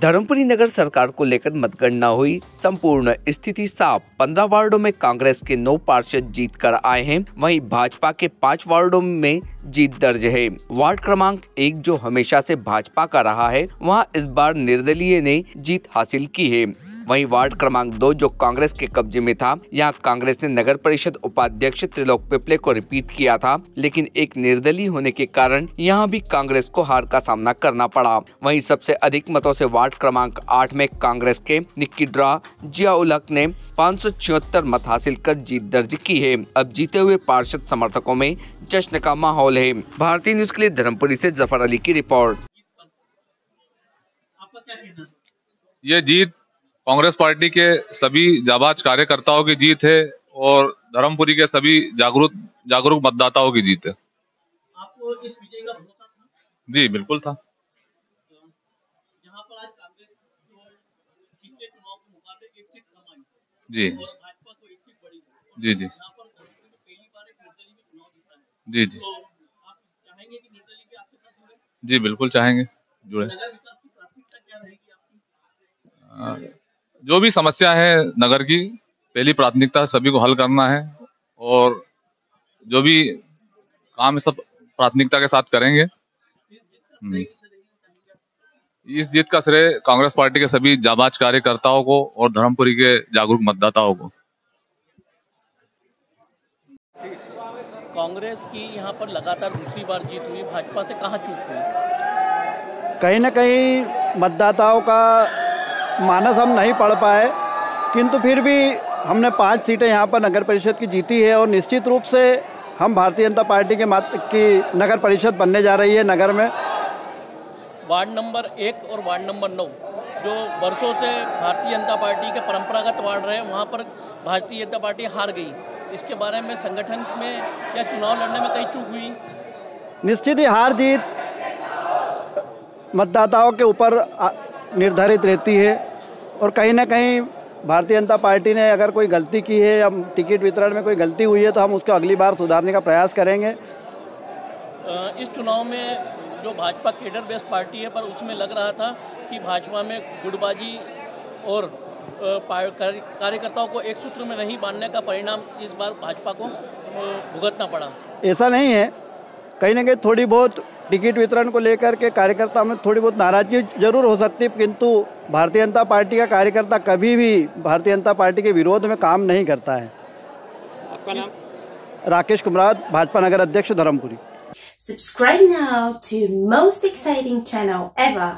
धर्मपुरी नगर सरकार को लेकर मतगणना हुई। संपूर्ण स्थिति साफ़। पंद्रह वार्डो में कांग्रेस के नौ पार्षद जीत कर आए हैं। वहीं भाजपा के पाँच वार्डो में जीत दर्ज है। वार्ड क्रमांक एक, जो हमेशा से भाजपा का रहा है, वहाँ इस बार निर्दलीय ने जीत हासिल की है। वहीं वार्ड क्रमांक दो, जो कांग्रेस के कब्जे में था, यहाँ कांग्रेस ने नगर परिषद उपाध्यक्ष त्रिलोक पिपले को रिपीट किया था, लेकिन एक निर्दलीय होने के कारण यहाँ भी कांग्रेस को हार का सामना करना पड़ा। वहीं सबसे अधिक मतों से वार्ड क्रमांक आठ में कांग्रेस के निक्की ड्रा जिया उलक ने पाँच सौ छिहत्तर मत हासिल कर जीत दर्ज की है। अब जीते हुए पार्षद समर्थकों में जश्न का माहौल है। भारतीय न्यूज़ के लिए धर्मपुरी ऐसी ज़फ़र अली की रिपोर्ट। ये जीत कांग्रेस पार्टी के सभी जाबाज कार्यकर्ताओं की जीत है और धर्मपुरी के सभी जागरूक जागरूक मतदाताओं की जीत है। आपको इस विजय का भरोसा था? जी बिल्कुल था। यहाँ पर आज कांग्रेस जो। जी जी। जी जी जी। तो जी बिल्कुल चाहेंगे। जुड़े। जो भी समस्या है नगर की पहली प्राथमिकता सभी को हल करना है और जो भी काम सब प्राथमिकता के साथ करेंगे। हम्म। इस जीत का श्रेय कांग्रेस पार्टी के सभी जाबाज कार्यकर्ताओं को और धर्मपुरी के जागरूक मतदाताओं को। कांग्रेस की यहाँ पर लगातार दूसरी बार जीत हुई भाजपा से कहाँ चूक हुई? कहीं ना कहीं मतदाताओं का मानस हम नहीं पढ़ पाए किंतु फिर भी हमने पाँच सीटें यहाँ पर नगर परिषद की जीती है और निश्चित रूप से हम भारतीय जनता पार्टी के मात की नगर परिषद बनने जा रही है नगर में। वार्ड नंबर एक और वार्ड नंबर नौ जो वर्षों से भारतीय जनता पार्टी के परंपरागत वार्ड रहे वहाँ पर भारतीय जनता पार्टी हार गई। इसके बारे में संगठन में या चुनाव लड़ने में कई चूक हुई? निश्चित ही हार जीत मतदाताओं के ऊपर निर्धारित रहती है और कहीं ना कहीं भारतीय जनता पार्टी ने अगर कोई गलती की है या टिकट वितरण में कोई गलती हुई है तो हम उसको अगली बार सुधारने का प्रयास करेंगे। इस चुनाव में जो भाजपा केडर बेस्ड पार्टी है पर उसमें लग रहा था कि भाजपा में गुटबाजी और कार्यकर्ताओं को एक सूत्र में नहीं बांधने का परिणाम इस बार भाजपा को भुगतना पड़ा। ऐसा नहीं है। कहीं ना कहीं थोड़ी बहुत टिकट वितरण को लेकर के कार्यकर्ता में थोड़ी बहुत नाराज़गी ज़रूर हो सकती है किंतु भारतीय जनता पार्टी का कार्यकर्ता कभी भी भारतीय जनता पार्टी के विरोध में काम नहीं करता है। आपका नाम? राकेश कुमरात भाजपा नगर अध्यक्ष Dharmapuri. Subscribe now to most exciting channel ever.